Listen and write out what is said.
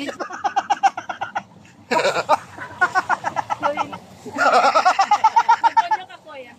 Magkano ka, kuya?